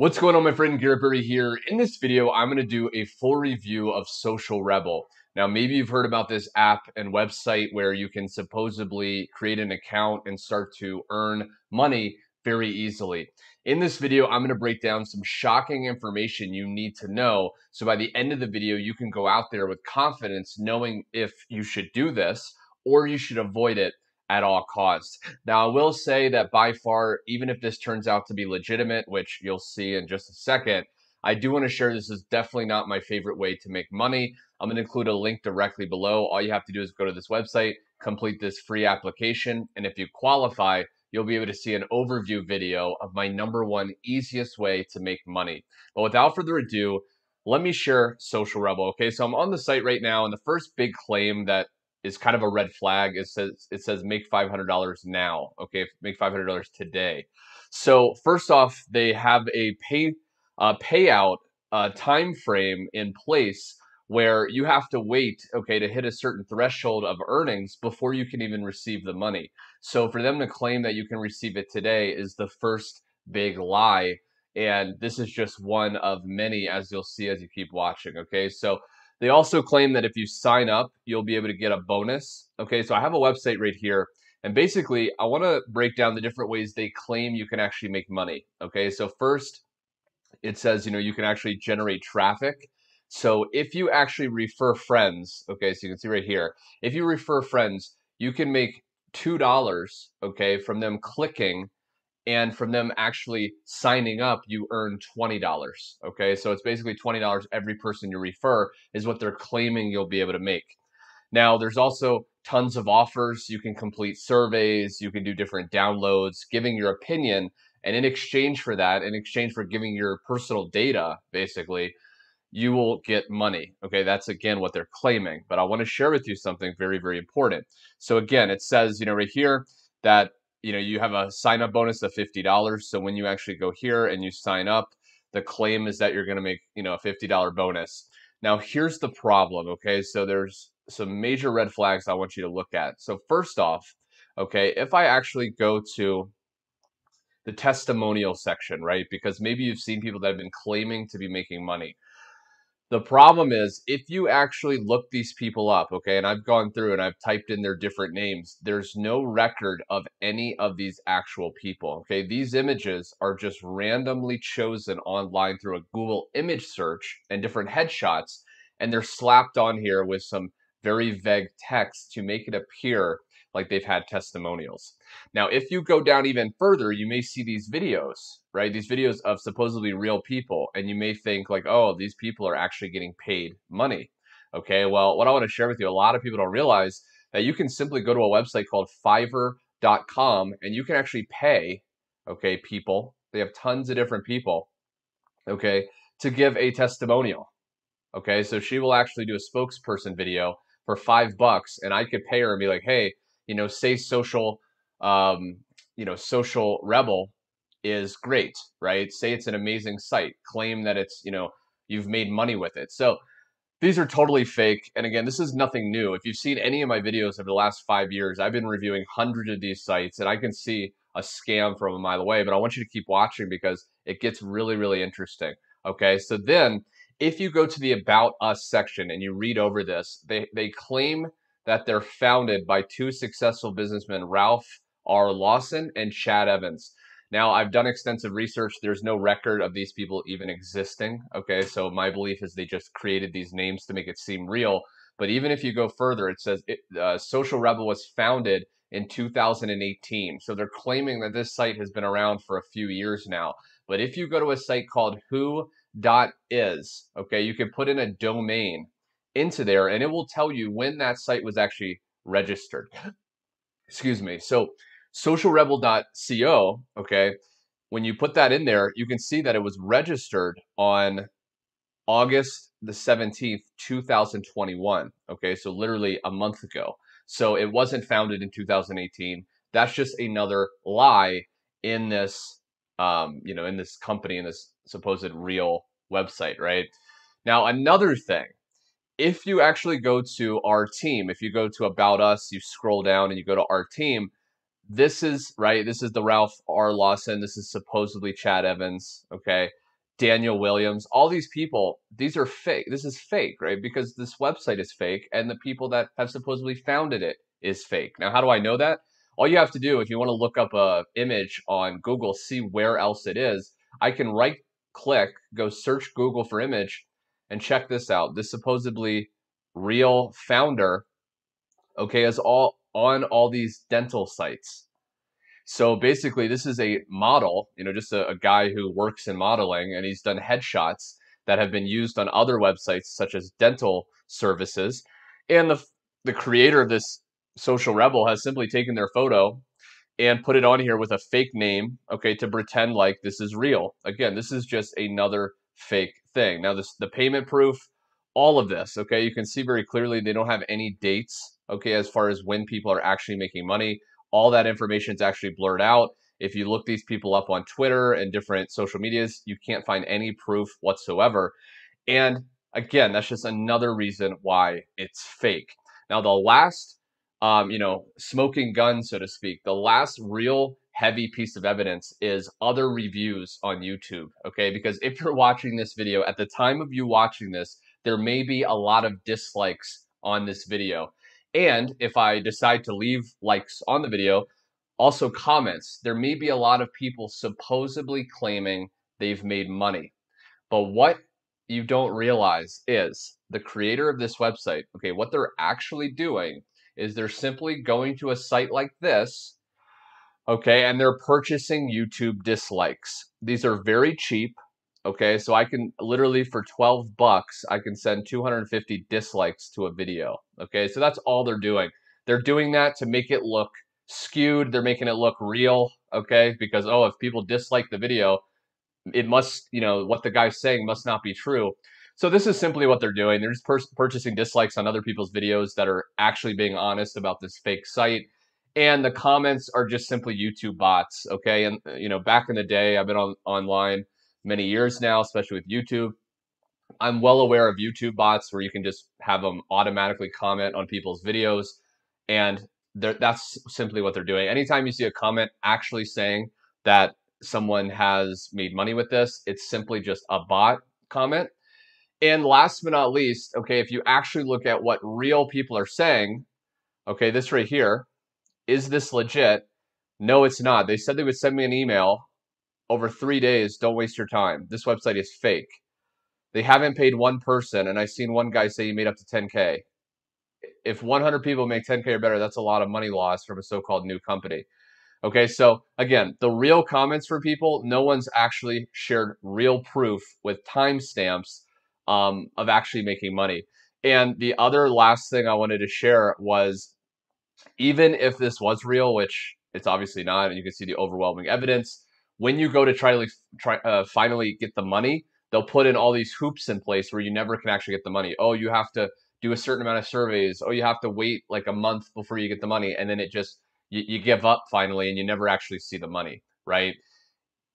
What's going on, my friend Garrett here. In this video, I'm going to do a full review of Social Rebel. Now, maybe you've heard about this app and website where you can supposedly create an account and start to earn money very easily. In this video, I'm going to break down some shocking information you need to know. So by the end of the video, you can go out there with confidence knowing if you should do this or you should avoid it at all costs. Now, I will say that by far, even if this turns out to be legitimate, which you'll see in just a second, I do want to share this is definitely not my favorite way to make money. I'm going to include a link directly below. All you have to do is go to this website, complete this free application, and if you qualify, you'll be able to see an overview video of my number one easiest way to make money. But without further ado, let me share Social Rebel. Okay, so I'm on the site right now, and the first big claim that is kind of a red flag. It says it says make five hundred dollars now. Okay, make five hundred dollars today. So first off, they have a pay uh, payout uh, time frame in place where you have to wait, okay, to hit a certain threshold of earnings before you can even receive the money. So for them to claim that you can receive it today is the first big lie. And this is just one of many, as you'll see as you keep watching. Okay, so they also claim that if you sign up, you'll be able to get a bonus. Okay, so I have a website right here. And basically, I want to break down the different ways they claim you can actually make money. Okay, so first, it says, you know, you can actually generate traffic. So if you actually refer friends, okay, so you can see right here, if you refer friends, you can make $2, okay, from them clicking and from them actually signing up you earn $20 okay? So it's basically $20 every person you refer is what they're claiming you'll be able to make. Now there's also tons of offers. You can complete surveys. You can do different downloads giving your opinion. And in exchange for that in exchange for giving your personal data basically you will get money okay? That's again what they're claiming. But i want to share with you something very very important. So again it says you know right here that you know, you have a sign up bonus of $50. So when you actually go here and you sign up, the claim is that you're going to make, you know, a $50 bonus. Now, here's the problem. Okay. So there's some major red flags I want you to look at. So, first off, okay, if I actually go to the testimonial section, right? Because maybe you've seen people that have been claiming to be making money. The problem is if you actually look these people up, okay, and I've gone through and I've typed in their different names, there's no record of any of these actual people, okay? These images are just randomly chosen online through a Google image search and different headshots, and they're slapped on here with some very vague text to make it appear like they've had testimonials. Now, if you go down even further, you may see these videos, right? These videos of supposedly real people, and you may think like, oh, these people are actually getting paid money. Okay, well, what I want to share with you, a lot of people don't realize that you can simply go to a website called fiverr.com and you can actually pay, okay, people. They have tons of different people, okay, to give a testimonial. Okay, so she will actually do a spokesperson video for five bucks, and I could pay her and be like, hey, you know, say social, um, you know, social rebel is great, right? Say it's an amazing site. Claim that it's, you know, you've made money with it. So these are totally fake. And again, this is nothing new. If you've seen any of my videos over the last five years, I've been reviewing hundreds of these sites and I can see a scam from a mile away, but I want you to keep watching because it gets really, really interesting. Okay. So then if you go to the about us section and you read over this, they, they claim that they're founded by two successful businessmen, Ralph R. Lawson and Chad Evans. Now, I've done extensive research. There's no record of these people even existing. Okay, so my belief is they just created these names to make it seem real. But even if you go further, it says it, uh, Social Rebel was founded in 2018. So they're claiming that this site has been around for a few years now. But if you go to a site called who.is, okay, you can put in a domain into there and it will tell you when that site was actually registered. Excuse me. So socialrebel.co, okay, when you put that in there, you can see that it was registered on August the 17th, 2021. Okay, so literally a month ago. So it wasn't founded in 2018. That's just another lie in this, um, you know, in this company, in this supposed real website, right? Now, another thing if you actually go to our team, if you go to About Us, you scroll down and you go to our team, this is right. This is the Ralph R. Lawson. This is supposedly Chad Evans. Okay. Daniel Williams, all these people, these are fake. This is fake, right? Because this website is fake and the people that have supposedly founded it is fake. Now, how do I know that? All you have to do if you want to look up a image on Google, see where else it is, I can right click, go search Google for image and check this out. This supposedly real founder, okay, is all on all these dental sites. So basically, this is a model, you know, just a, a, guy who works in modeling, and he's done headshots that have been used on other websites such as dental services. And the the creator of this social rebel has simply taken their photo and put it on here with a fake name, okay, to pretend like this is real. Again, this is just another fake thing. Now, this the payment proof, all of this, okay, you can see very clearly they don't have any dates, okay, as far as when people are actually making money all that information is actually blurred out. If you look these people up on Twitter and different social medias, you can't find any proof whatsoever. And again, that's just another reason why it's fake. Now, the last, um, you know, smoking gun, so to speak, the last real heavy piece of evidence is other reviews on YouTube. Okay, because if you're watching this video at the time of you watching this, there may be a lot of dislikes on this video. And if I decide to leave likes on the video, also comments. There may be a lot of people supposedly claiming they've made money. But what you don't realize is the creator of this website, okay, what they're actually doing is they're simply going to a site like this, okay, and they're purchasing YouTube dislikes. These are very cheap. Okay, so I can literally for 12 bucks, I can send 250 dislikes to a video. Okay, so that's all they're doing. They're doing that to make it look skewed. They're making it look real. Okay, because oh, if people dislike the video, it must, you know, what the guy's saying must not be true. So this is simply what they're doing. They're just pur purchasing dislikes on other people's videos that are actually being honest about this fake site. And the comments are just simply YouTube bots. Okay, and uh, you know, back in the day, I've been on online many years now, especially with YouTube. I'm well aware of YouTube bots where you can just have them automatically comment on people's videos. And that's simply what they're doing. Anytime you see a comment actually saying that someone has made money with this, it's simply just a bot comment. And last but not least, okay, if you actually look at what real people are saying, okay, this right here, is this legit? No, it's not. They said they would send me an email over three days. Don't waste your time. This website is fake. They haven't paid one person, and I've seen one guy say he made up to 10K. If 100 people make 10K or better, that's a lot of money lost from a so called new company. Okay, so again, the real comments for people, no one's actually shared real proof with timestamps um, of actually making money. And the other last thing I wanted to share was even if this was real, which it's obviously not, and you can see the overwhelming evidence, when you go to try to try uh, finally get the money, they'll put in all these hoops in place where you never can actually get the money. Oh, you have to do a certain amount of surveys. Oh, you have to wait like a month before you get the money, and then it just you, you give up finally, and you never actually see the money, right?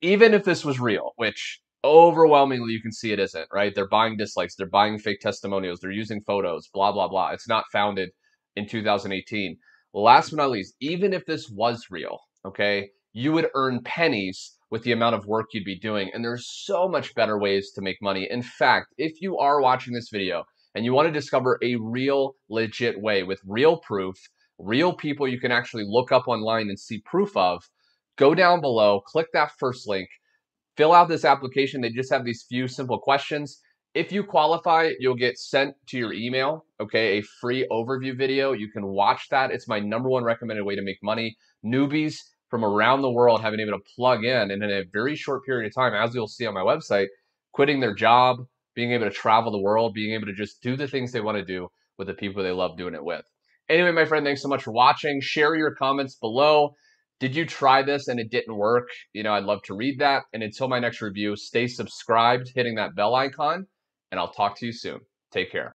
Even if this was real, which overwhelmingly you can see it isn't, right? They're buying dislikes, they're buying fake testimonials, they're using photos, blah blah blah. It's not founded in 2018. Last but not least, even if this was real, okay, you would earn pennies with the amount of work you'd be doing. And there's so much better ways to make money. In fact, if you are watching this video and you want to discover a real, legit way with real proof, real people you can actually look up online and see proof of, go down below, click that first link, fill out this application. They just have these few simple questions. If you qualify, you'll get sent to your email, okay, a free overview video. You can watch that. It's my number one recommended way to make money. Newbies, from around the world having been able to plug in and in a very short period of time, as you'll see on my website, quitting their job, being able to travel the world, being able to just do the things they want to do with the people they love doing it with. Anyway, my friend, thanks so much for watching. Share your comments below. Did you try this and it didn't work? You know, I'd love to read that. And until my next review, stay subscribed, hitting that bell icon, and I'll talk to you soon. Take care.